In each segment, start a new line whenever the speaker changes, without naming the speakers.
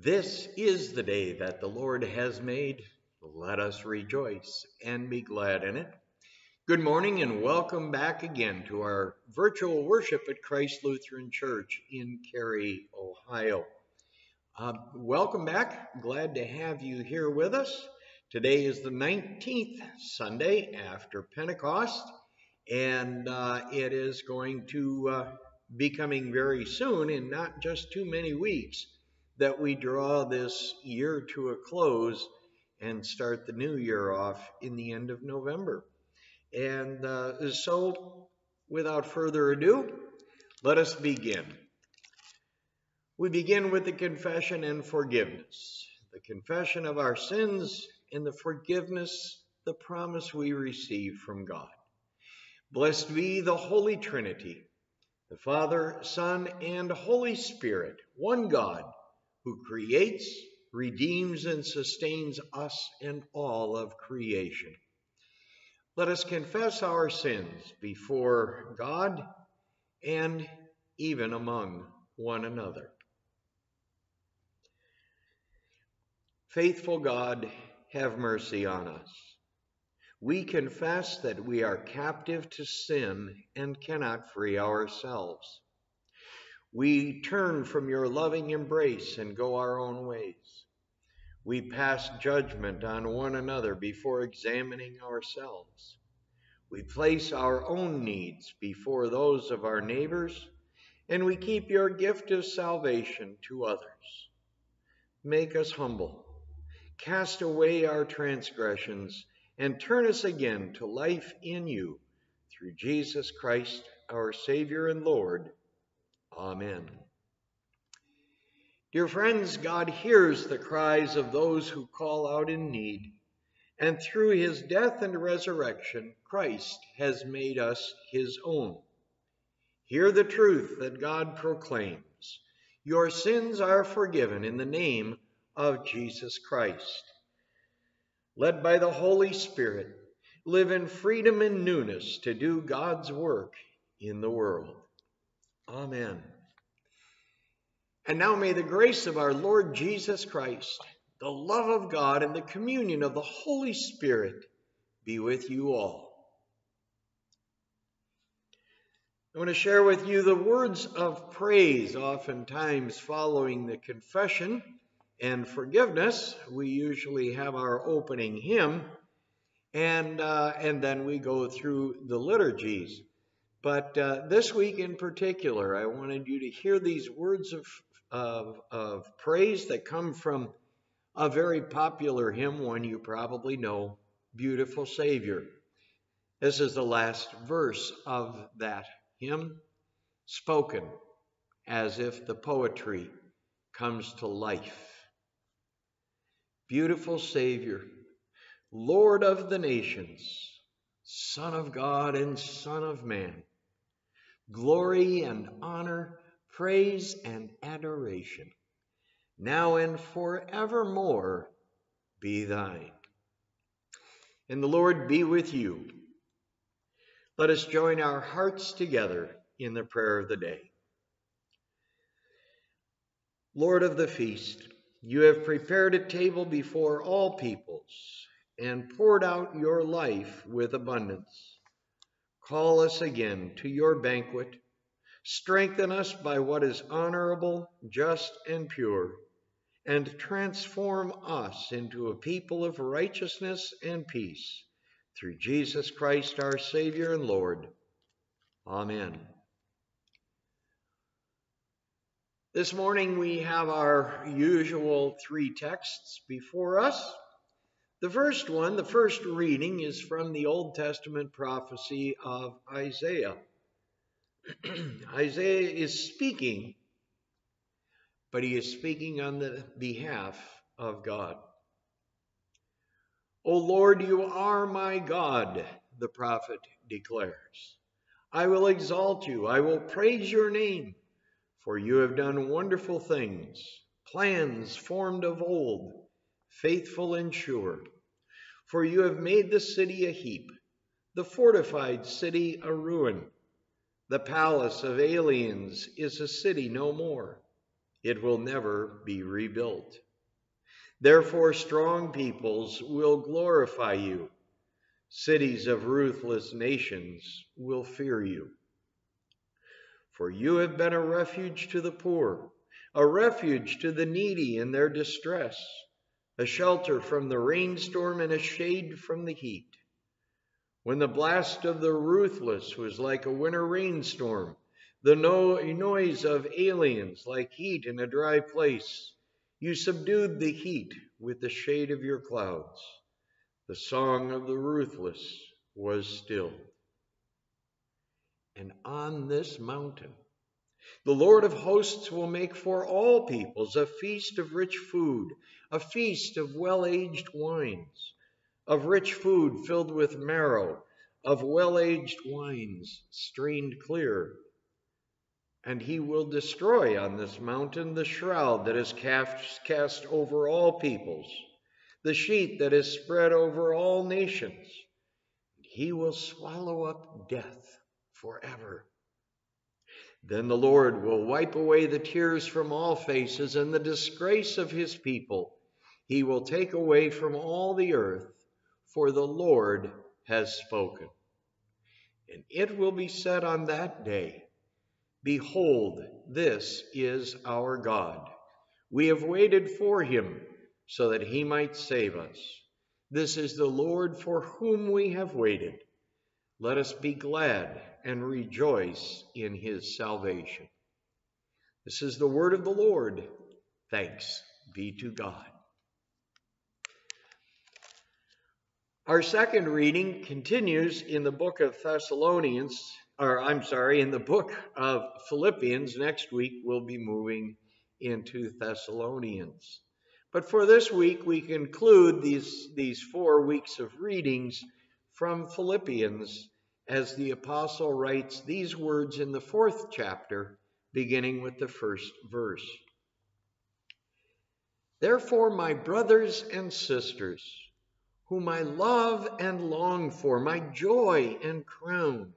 This is the day that the Lord has made. Let us rejoice and be glad in it. Good morning and welcome back again to our virtual worship at Christ Lutheran Church in Carey, Ohio. Uh, welcome back. Glad to have you here with us. Today is the 19th Sunday after Pentecost, and uh, it is going to uh, be coming very soon in not just too many weeks that we draw this year to a close and start the new year off in the end of November. And uh, so, without further ado, let us begin. We begin with the confession and forgiveness, the confession of our sins and the forgiveness, the promise we receive from God. Blessed be the Holy Trinity, the Father, Son, and Holy Spirit, one God who creates, redeems, and sustains us and all of creation. Let us confess our sins before God and even among one another. Faithful God, have mercy on us. We confess that we are captive to sin and cannot free ourselves. We turn from your loving embrace and go our own ways. We pass judgment on one another before examining ourselves. We place our own needs before those of our neighbors, and we keep your gift of salvation to others. Make us humble, cast away our transgressions, and turn us again to life in you through Jesus Christ, our Savior and Lord. Amen. Dear friends, God hears the cries of those who call out in need, and through his death and resurrection, Christ has made us his own. Hear the truth that God proclaims Your sins are forgiven in the name of Jesus Christ. Led by the Holy Spirit, live in freedom and newness to do God's work in the world. Amen. And now may the grace of our Lord Jesus Christ, the love of God, and the communion of the Holy Spirit be with you all. I want to share with you the words of praise, oftentimes following the confession and forgiveness. We usually have our opening hymn, and, uh, and then we go through the liturgies. But uh, this week in particular, I wanted you to hear these words of, of, of praise that come from a very popular hymn, one you probably know, Beautiful Savior. This is the last verse of that hymn, spoken as if the poetry comes to life. Beautiful Savior, Lord of the nations, Son of God and Son of man glory and honor, praise and adoration, now and forevermore be thine. And the Lord be with you. Let us join our hearts together in the prayer of the day. Lord of the feast, you have prepared a table before all peoples and poured out your life with abundance. Call us again to your banquet. Strengthen us by what is honorable, just, and pure, and transform us into a people of righteousness and peace. Through Jesus Christ, our Savior and Lord. Amen. This morning we have our usual three texts before us. The first one, the first reading, is from the Old Testament prophecy of Isaiah. Isaiah is speaking, but he is speaking on the behalf of God. O Lord, you are my God, the prophet declares. I will exalt you, I will praise your name, for you have done wonderful things, plans formed of old, faithful and sure. For you have made the city a heap, the fortified city a ruin. The palace of aliens is a city no more. it will never be rebuilt. Therefore, strong peoples will glorify you. Cities of ruthless nations will fear you. For you have been a refuge to the poor, a refuge to the needy in their distress, a shelter from the rainstorm and a shade from the heat. When the blast of the ruthless was like a winter rainstorm, the no noise of aliens like heat in a dry place, you subdued the heat with the shade of your clouds. The song of the ruthless was stilled. And on this mountain, the Lord of hosts will make for all peoples a feast of rich food, a feast of well aged wines, of rich food filled with marrow, of well aged wines strained clear. And he will destroy on this mountain the shroud that is cast, cast over all peoples, the sheet that is spread over all nations. He will swallow up death forever. Then the Lord will wipe away the tears from all faces and the disgrace of his people. He will take away from all the earth, for the Lord has spoken. And it will be said on that day, Behold, this is our God. We have waited for him so that he might save us. This is the Lord for whom we have waited. Let us be glad and rejoice in his salvation. This is the word of the Lord. Thanks be to God. Our second reading continues in the book of Thessalonians, or I'm sorry, in the book of Philippians. Next week we'll be moving into Thessalonians. But for this week, we conclude these, these four weeks of readings from Philippians as the apostle writes these words in the fourth chapter, beginning with the first verse. Therefore, my brothers and sisters, whom I love and long for, my joy and crown,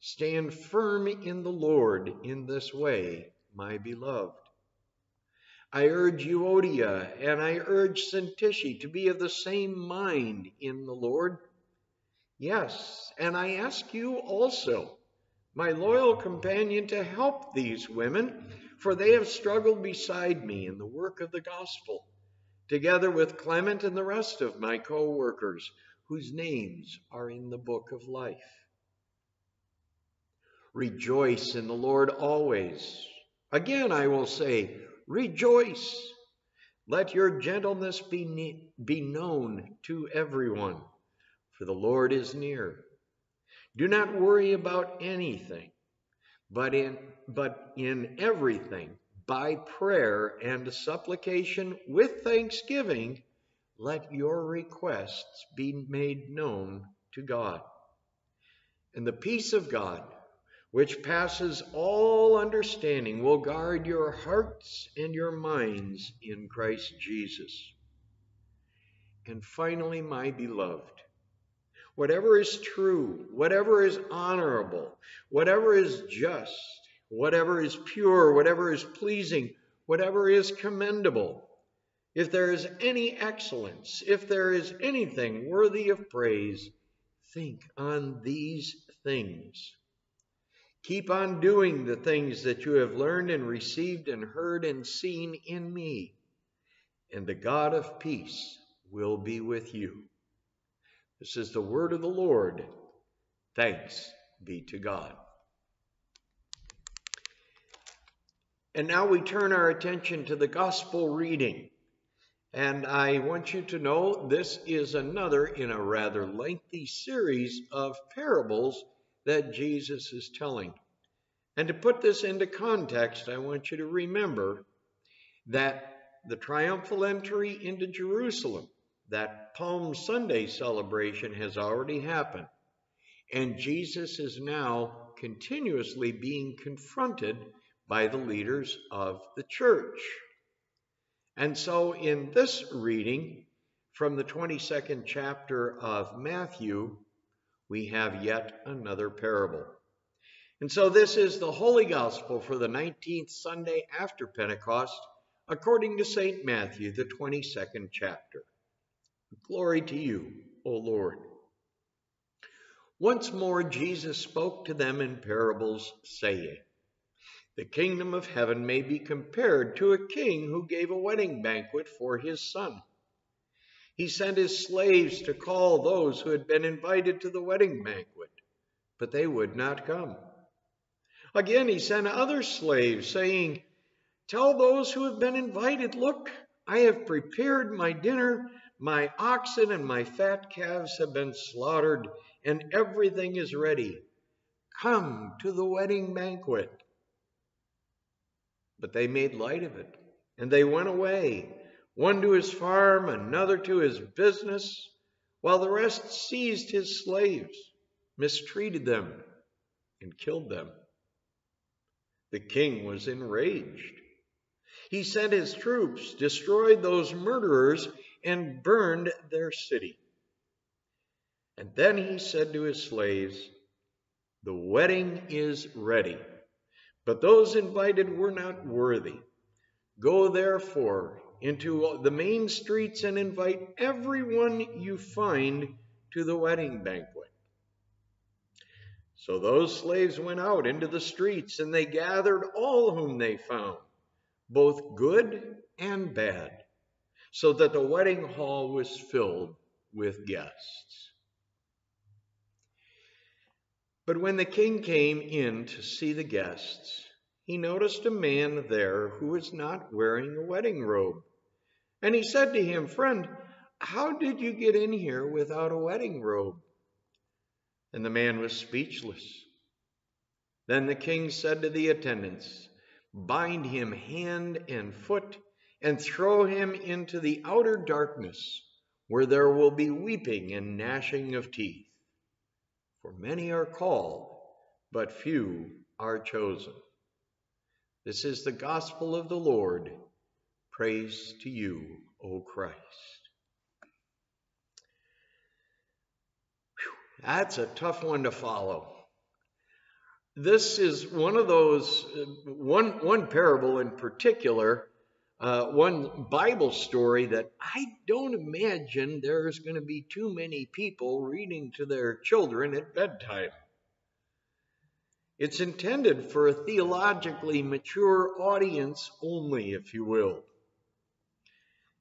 stand firm in the Lord in this way, my beloved. I urge Euodia and I urge Syntyche to be of the same mind in the Lord. Yes, and I ask you also, my loyal companion, to help these women, for they have struggled beside me in the work of the gospel, together with Clement and the rest of my co workers, whose names are in the book of life. Rejoice in the Lord always. Again, I will say, rejoice. Let your gentleness be, be known to everyone for the Lord is near. Do not worry about anything, but in, but in everything, by prayer and supplication with thanksgiving, let your requests be made known to God. And the peace of God, which passes all understanding, will guard your hearts and your minds in Christ Jesus. And finally, my beloved, whatever is true, whatever is honorable, whatever is just, whatever is pure, whatever is pleasing, whatever is commendable, if there is any excellence, if there is anything worthy of praise, think on these things. Keep on doing the things that you have learned and received and heard and seen in me, and the God of peace will be with you. This is the word of the Lord. Thanks be to God. And now we turn our attention to the gospel reading. And I want you to know this is another in a rather lengthy series of parables that Jesus is telling. And to put this into context, I want you to remember that the triumphal entry into Jerusalem that Palm Sunday celebration has already happened. And Jesus is now continuously being confronted by the leaders of the church. And so, in this reading from the 22nd chapter of Matthew, we have yet another parable. And so this is the Holy Gospel for the 19th Sunday after Pentecost, according to St. Matthew, the 22nd chapter. Glory to you, O Lord. Once more Jesus spoke to them in parables, saying, The kingdom of heaven may be compared to a king who gave a wedding banquet for his son. He sent his slaves to call those who had been invited to the wedding banquet, but they would not come. Again, he sent other slaves, saying, Tell those who have been invited, look, I have prepared my dinner. My oxen and my fat calves have been slaughtered, and everything is ready. Come to the wedding banquet. But they made light of it, and they went away, one to his farm, another to his business, while the rest seized his slaves, mistreated them, and killed them. The king was enraged. He sent his troops, destroyed those murderers, and burned their city. And then he said to his slaves, The wedding is ready, but those invited were not worthy. Go therefore into the main streets and invite everyone you find to the wedding banquet. So those slaves went out into the streets, and they gathered all whom they found, both good and bad, so that the wedding hall was filled with guests. But when the king came in to see the guests, he noticed a man there who was not wearing a wedding robe. And he said to him, Friend, how did you get in here without a wedding robe? And the man was speechless. Then the king said to the attendants, Bind him hand and foot, and throw him into the outer darkness, where there will be weeping and gnashing of teeth. For many are called, but few are chosen. This is the gospel of the Lord. Praise to you, O Christ. That's a tough one to follow. This is one of those, uh, one, one parable in particular, uh, one Bible story that I don't imagine there's going to be too many people reading to their children at bedtime. It's intended for a theologically mature audience only, if you will.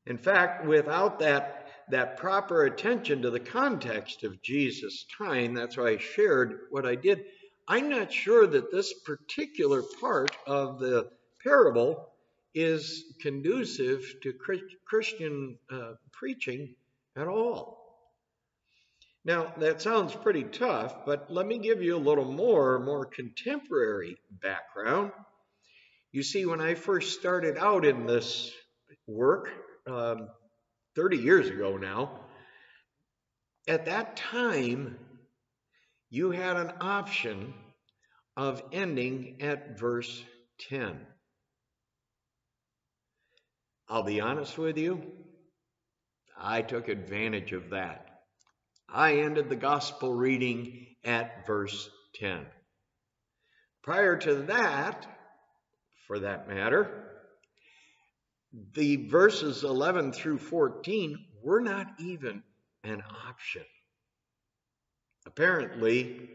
In fact, without that that proper attention to the context of Jesus' time. That's why I shared what I did. I'm not sure that this particular part of the parable is conducive to Christian uh, preaching at all. Now, that sounds pretty tough, but let me give you a little more, more contemporary background. You see, when I first started out in this work, um, 30 years ago now, at that time, you had an option of ending at verse 10. I'll be honest with you, I took advantage of that. I ended the gospel reading at verse 10. Prior to that, for that matter, the verses 11 through 14 were not even an option. Apparently,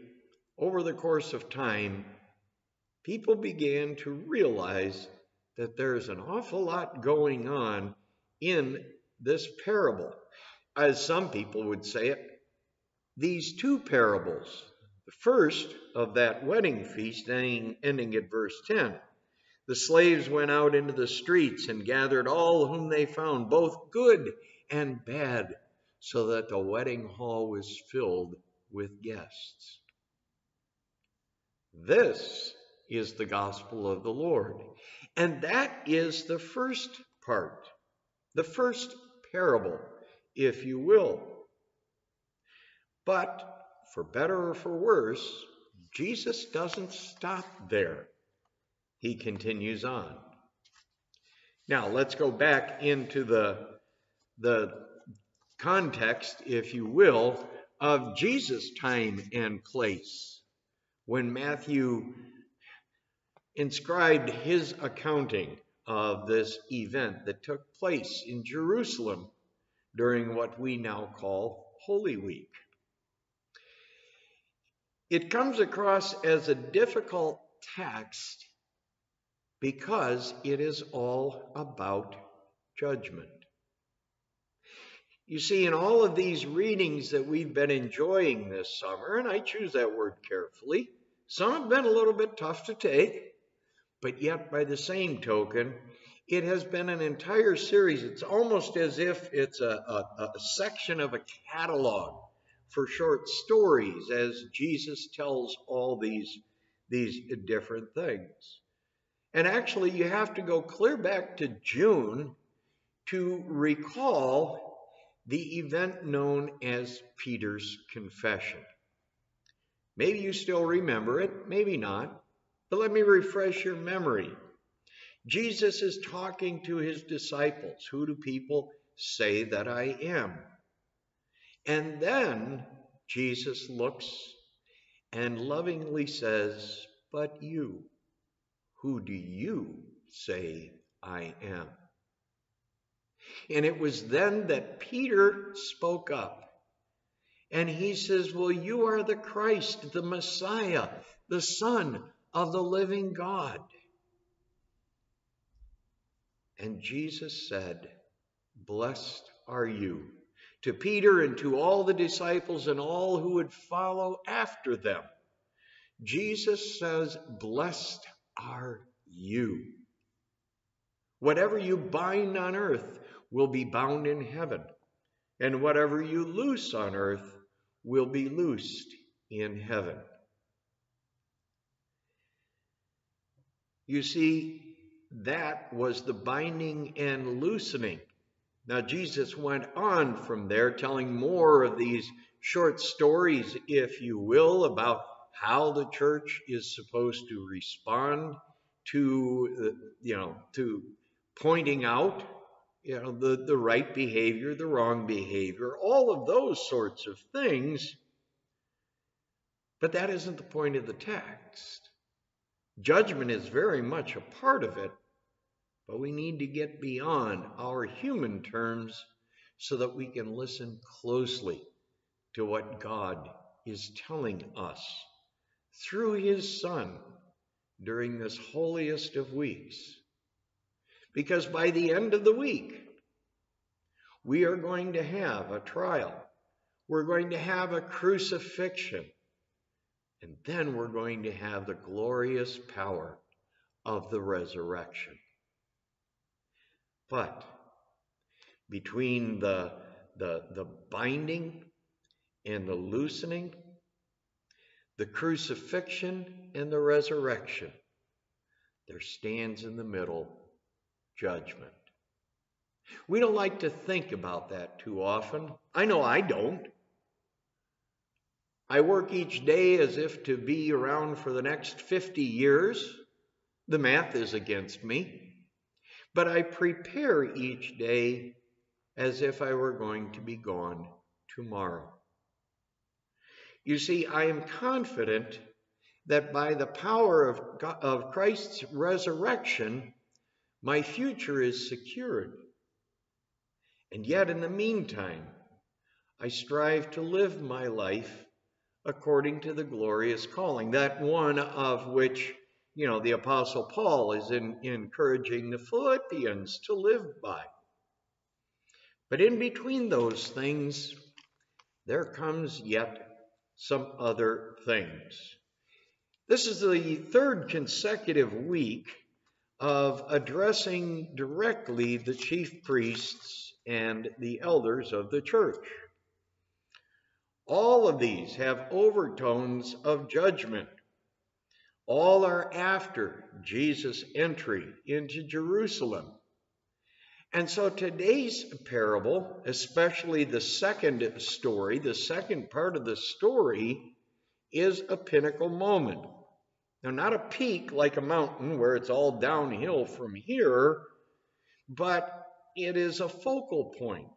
over the course of time, people began to realize that there's an awful lot going on in this parable. As some people would say it, these two parables. The first of that wedding feast ending, ending at verse 10 the slaves went out into the streets and gathered all whom they found, both good and bad, so that the wedding hall was filled with guests. This is the gospel of the Lord. And that is the first part, the first parable, if you will. But for better or for worse, Jesus doesn't stop there he continues on. Now, let's go back into the, the context, if you will, of Jesus' time and place. when Matthew inscribed his accounting of this event that took place in Jerusalem during what we now call Holy Week. It comes across as a difficult text because it is all about judgment. You see, in all of these readings that we've been enjoying this summer, and I choose that word carefully, some have been a little bit tough to take, but yet by the same token, it has been an entire series. It's almost as if it's a, a, a section of a catalog for short stories as Jesus tells all these, these different things. And actually, you have to go clear back to June to recall the event known as Peter's confession. Maybe you still remember it, maybe not, but let me refresh your memory. Jesus is talking to his disciples. Who do people say that I am? And then Jesus looks and lovingly says, But you, who do you say I am? And it was then that Peter spoke up. And he says, Well, you are the Christ, the Messiah, the Son of the living God. And Jesus said, Blessed are you. To Peter and to all the disciples and all who would follow after them, Jesus says, Blessed are you. Whatever you bind on earth will be bound in heaven, and whatever you loose on earth will be loosed in heaven. You see, that was the binding and loosening. Now, Jesus went on from there, telling more of these short stories, if you will, about how the church is supposed to respond to, you know, to pointing out, you know, the, the right behavior, the wrong behavior, all of those sorts of things. But that isn't the point of the text. Judgment is very much a part of it, but we need to get beyond our human terms so that we can listen closely to what God is telling us through His Son during this holiest of weeks. Because by the end of the week, we are going to have a trial. We're going to have a crucifixion. And then we're going to have the glorious power of the resurrection. But between the, the, the binding and the loosening, the crucifixion and the resurrection, there stands in the middle judgment. We don't like to think about that too often. I know I don't. I work each day as if to be around for the next 50 years. The math is against me. But I prepare each day as if I were going to be gone tomorrow. You see, I am confident that by the power of, God, of Christ's resurrection, my future is secured. And yet, in the meantime, I strive to live my life according to the glorious calling, that one of which, you know, the Apostle Paul is in, encouraging the Philippians to live by. But in between those things, there comes yet some other things. This is the third consecutive week of addressing directly the chief priests and the elders of the church. All of these have overtones of judgment. All are after Jesus' entry into Jerusalem. And so today's parable, especially the second story, the second part of the story, is a pinnacle moment. Now, not a peak like a mountain where it's all downhill from here, but it is a focal point.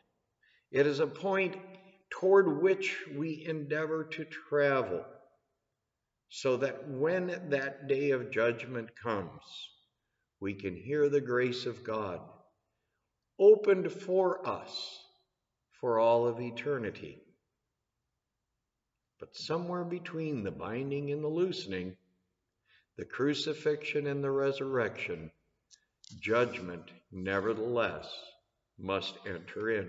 It is a point toward which we endeavor to travel so that when that day of judgment comes, we can hear the grace of God opened for us for all of eternity. But somewhere between the binding and the loosening, the crucifixion and the resurrection, judgment nevertheless must enter in.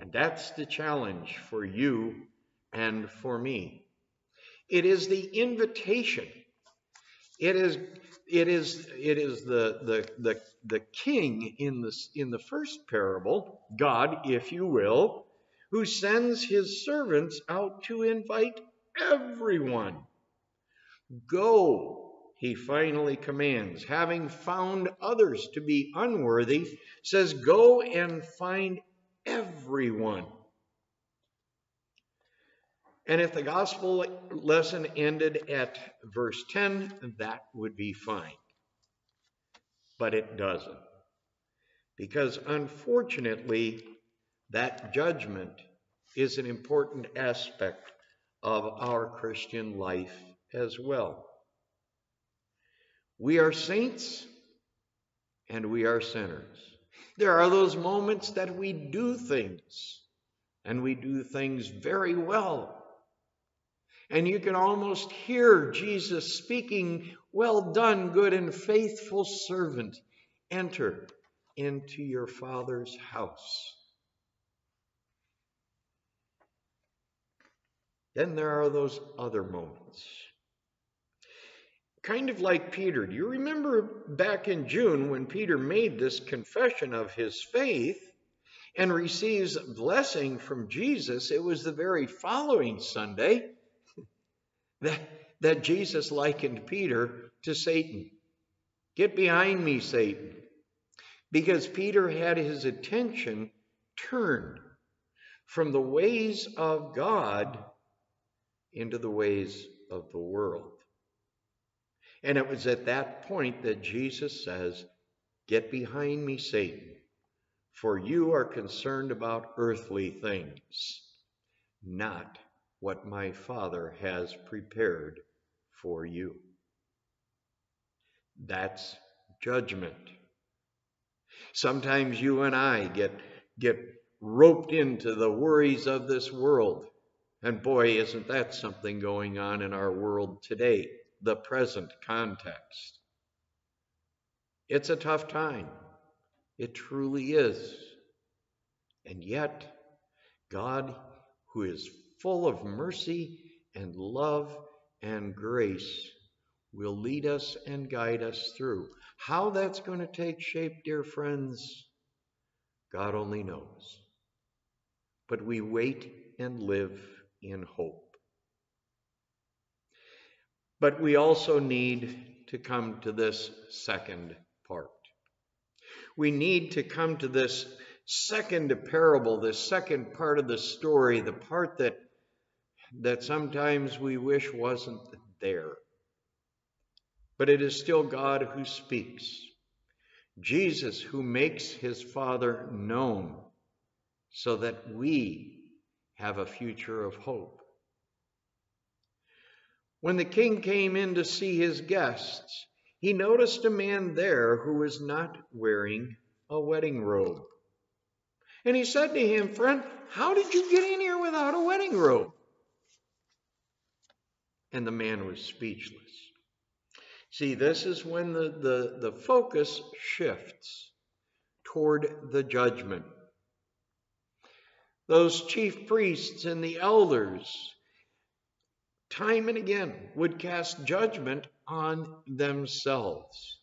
And that's the challenge for you and for me. It is the invitation. It is it is it is the the the, the king in the in the first parable, God, if you will, who sends his servants out to invite everyone. Go, he finally commands, having found others to be unworthy, says, Go and find everyone. And if the gospel lesson ended at verse 10, that would be fine. But it doesn't. Because unfortunately, that judgment is an important aspect of our Christian life as well. We are saints and we are sinners. There are those moments that we do things and we do things very well and you can almost hear Jesus speaking, Well done, good and faithful servant. Enter into your Father's house. Then there are those other moments. Kind of like Peter. Do you remember back in June when Peter made this confession of his faith and receives blessing from Jesus? It was the very following Sunday that, that Jesus likened Peter to Satan. Get behind me, Satan. Because Peter had his attention turned from the ways of God into the ways of the world. And it was at that point that Jesus says, Get behind me, Satan, for you are concerned about earthly things, not what my Father has prepared for you. That's judgment. Sometimes you and I get, get roped into the worries of this world. And boy, isn't that something going on in our world today, the present context. It's a tough time. It truly is. And yet, God, who is full of mercy and love and grace, will lead us and guide us through. How that's going to take shape, dear friends, God only knows. But we wait and live in hope. But we also need to come to this second part. We need to come to this second parable, this second part of the story, the part that that sometimes we wish wasn't there. But it is still God who speaks, Jesus who makes his Father known so that we have a future of hope. When the king came in to see his guests, he noticed a man there who was not wearing a wedding robe. And he said to him, Friend, how did you get in here without a wedding robe? and the man was speechless. See, this is when the, the, the focus shifts toward the judgment. Those chief priests and the elders, time and again, would cast judgment on themselves.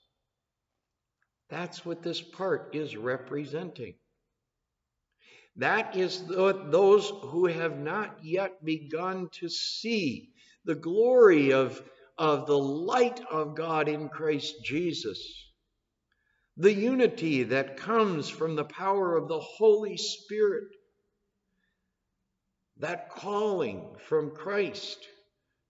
That's what this part is representing. That is those who have not yet begun to see the glory of, of the light of God in Christ Jesus, the unity that comes from the power of the Holy Spirit, that calling from Christ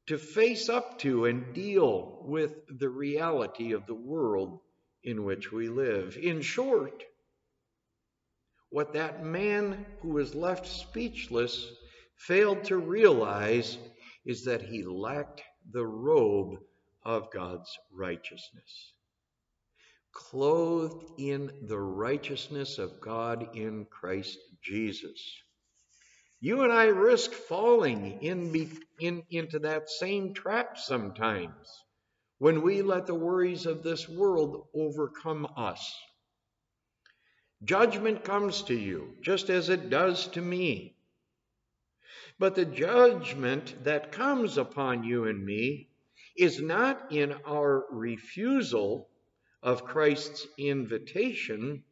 to face up to and deal with the reality of the world in which we live. In short, what that man who was left speechless failed to realize is that he lacked the robe of God's righteousness. Clothed in the righteousness of God in Christ Jesus. You and I risk falling in, in, into that same trap sometimes when we let the worries of this world overcome us. Judgment comes to you, just as it does to me. But the judgment that comes upon you and me is not in our refusal of Christ's invitation,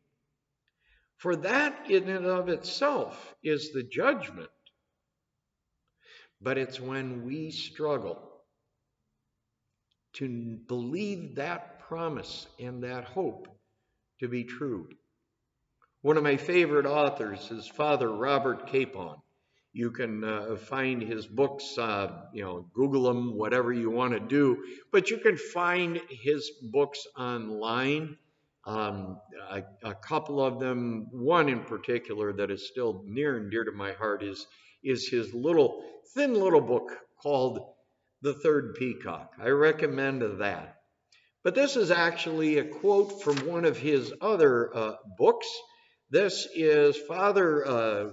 for that in and of itself is the judgment. But it's when we struggle to believe that promise and that hope to be true. One of my favorite authors is Father Robert Capon. You can uh, find his books, uh, you know, Google them, whatever you want to do, but you can find his books online. Um, couple of them, one in particular that is still near and dear to my heart is, is his little, thin little book called The Third Peacock. I recommend that. But this is actually a quote from one of his other uh, books. This is Father uh,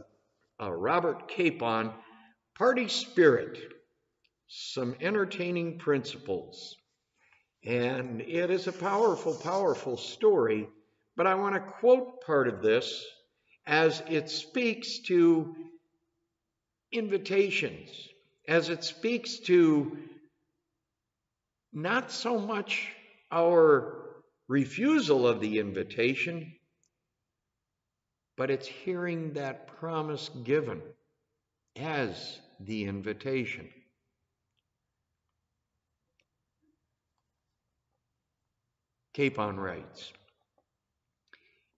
uh, Robert Capon, Party Spirit, some entertaining principles. And it is a powerful, powerful story, but I want to quote part of this as it speaks to invitations, as it speaks to not so much our refusal of the invitation, but it's hearing that promise given as the invitation. Capon writes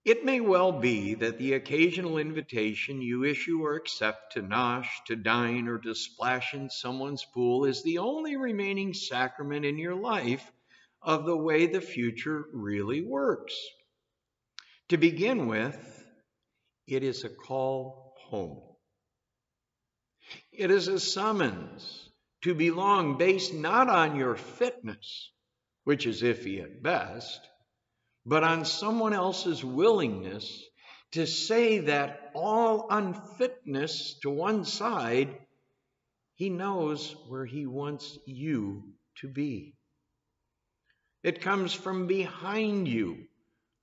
It may well be that the occasional invitation you issue or accept to nosh, to dine, or to splash in someone's pool is the only remaining sacrament in your life of the way the future really works. To begin with, it is a call home. It is a summons to belong based not on your fitness, which is iffy at best, but on someone else's willingness to say that all unfitness to one side, he knows where he wants you to be. It comes from behind you,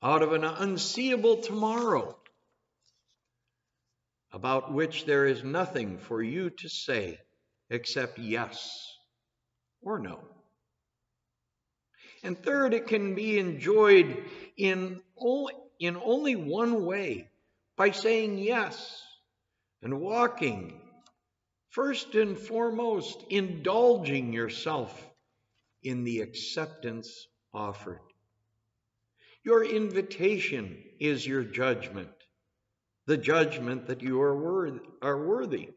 out of an unseeable tomorrow about which there is nothing for you to say except yes or no. And third, it can be enjoyed in only, in only one way by saying yes and walking, first and foremost, indulging yourself in the acceptance offered. Your invitation is your judgment the judgment that you are worthy, are worthy.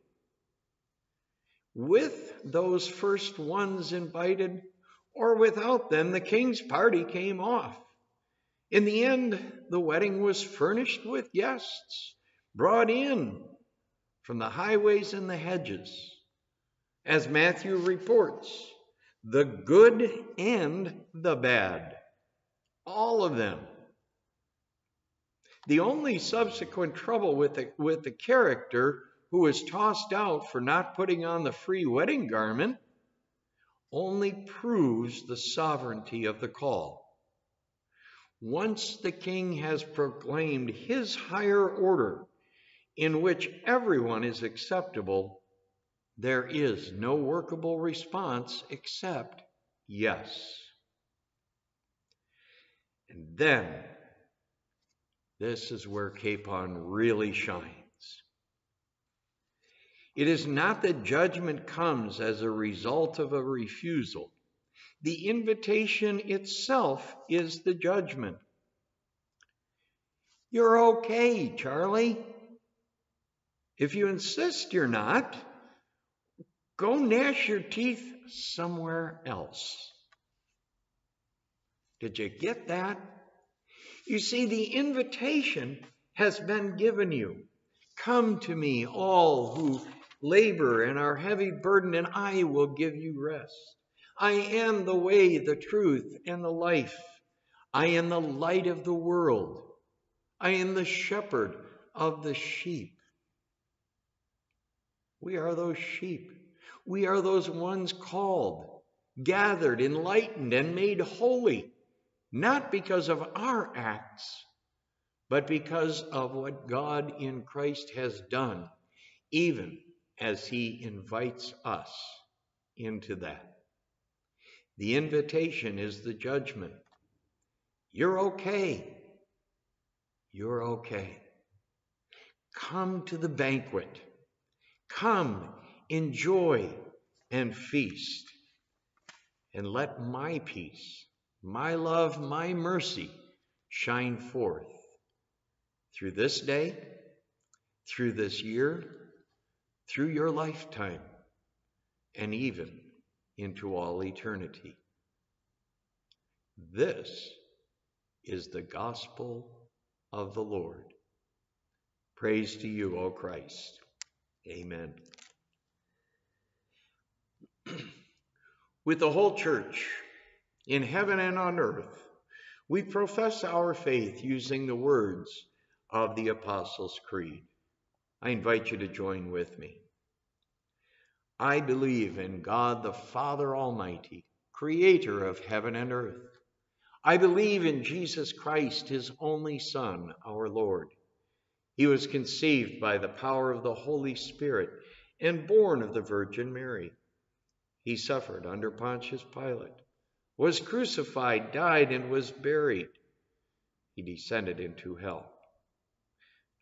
With those first ones invited, or without them, the king's party came off. In the end, the wedding was furnished with guests, brought in from the highways and the hedges. As Matthew reports, the good and the bad, all of them the only subsequent trouble with the, with the character who was tossed out for not putting on the free wedding garment only proves the sovereignty of the call. Once the king has proclaimed his higher order, in which everyone is acceptable, there is no workable response except yes. And then this is where Capon really shines. It is not that judgment comes as a result of a refusal. The invitation itself is the judgment. You're okay, Charlie. If you insist you're not, go gnash your teeth somewhere else. Did you get that? You see, the invitation has been given you. Come to me, all who labor and are heavy burdened, and I will give you rest. I am the way, the truth, and the life. I am the light of the world. I am the shepherd of the sheep. We are those sheep. We are those ones called, gathered, enlightened, and made holy, not because of our acts, but because of what God in Christ has done, even as He invites us into that. The invitation is the judgment. You're okay. You're okay. Come to the banquet. Come, enjoy, and feast. And let my peace, my love, my mercy shine forth through this day, through this year, through your lifetime, and even into all eternity. This is the gospel of the Lord. Praise to you, O Christ. Amen. With the whole church in heaven and on earth, we profess our faith using the words of the Apostles' Creed. I invite you to join with me. I believe in God the Father Almighty, creator of heaven and earth. I believe in Jesus Christ, his only Son, our Lord. He was conceived by the power of the Holy Spirit and born of the Virgin Mary. He suffered under Pontius Pilate, was crucified, died, and was buried. He descended into hell.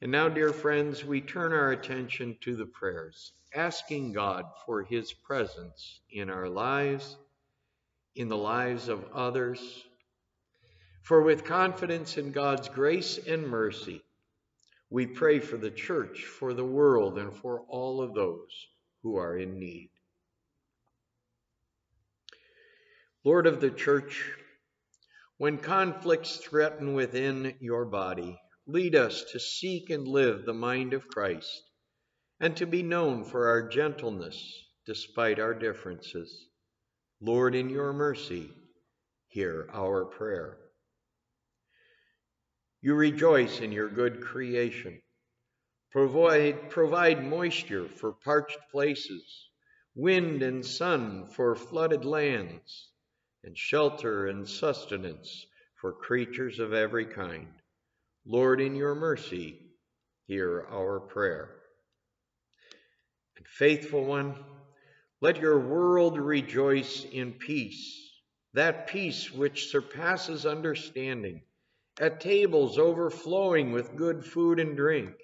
And now, dear friends, we turn our attention to the prayers, asking God for His presence in our lives, in the lives of others. For with confidence in God's grace and mercy, we pray for the church, for the world, and for all of those who are in need. Lord of the church, when conflicts threaten within your body, lead us to seek and live the mind of Christ, and to be known for our gentleness despite our differences. Lord, in your mercy, hear our prayer. You rejoice in your good creation. Provide, provide moisture for parched places, wind and sun for flooded lands, and shelter and sustenance for creatures of every kind. Lord, in your mercy, hear our prayer. And faithful one, let your world rejoice in peace, that peace which surpasses understanding at tables overflowing with good food and drink,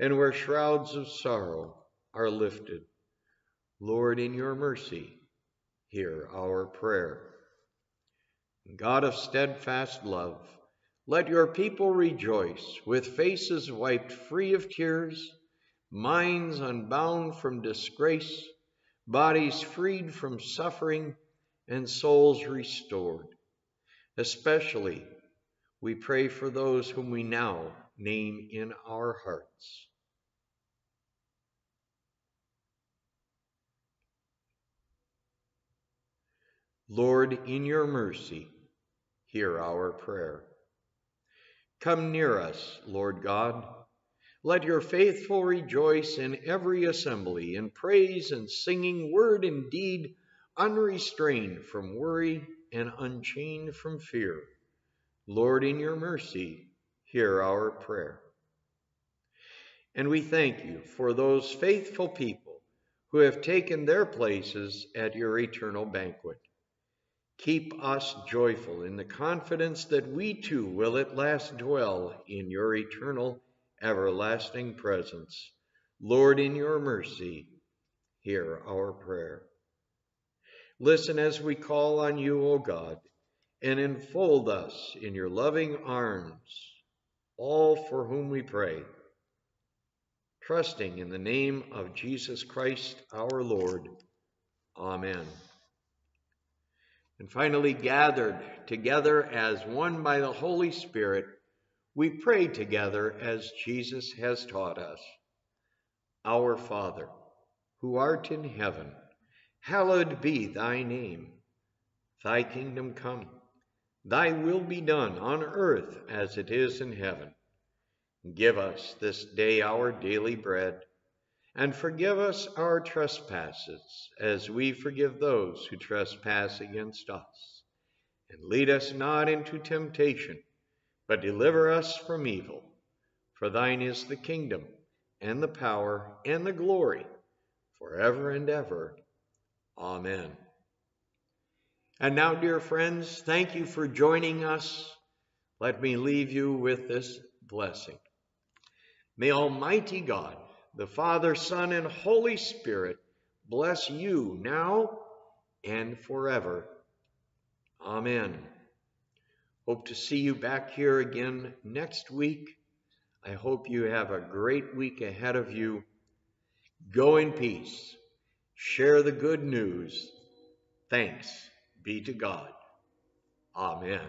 and where shrouds of sorrow are lifted. Lord, in your mercy, hear our prayer. God of steadfast love, let your people rejoice with faces wiped free of tears, minds unbound from disgrace, bodies freed from suffering, and souls restored, especially we pray for those whom we now name in our hearts. Lord, in your mercy, hear our prayer. Come near us, Lord God. Let your faithful rejoice in every assembly in praise and singing, word and deed, unrestrained from worry and unchained from fear. Lord, in your mercy, hear our prayer. And we thank you for those faithful people who have taken their places at your eternal banquet. Keep us joyful in the confidence that we too will at last dwell in your eternal, everlasting presence. Lord, in your mercy, hear our prayer. Listen as we call on you, O God and enfold us in your loving arms, all for whom we pray, trusting in the name of Jesus Christ our Lord. Amen. And finally, gathered together as one by the Holy Spirit, we pray together as Jesus has taught us. Our Father, who art in heaven, hallowed be thy name. Thy kingdom come Thy will be done on earth as it is in heaven. Give us this day our daily bread, and forgive us our trespasses, as we forgive those who trespass against us. And lead us not into temptation, but deliver us from evil. For thine is the kingdom, and the power, and the glory, forever and ever. Amen. And now, dear friends, thank you for joining us. Let me leave you with this blessing. May Almighty God, the Father, Son, and Holy Spirit bless you now and forever. Amen. Hope to see you back here again next week. I hope you have a great week ahead of you. Go in peace. Share the good news. Thanks be to God. Amen.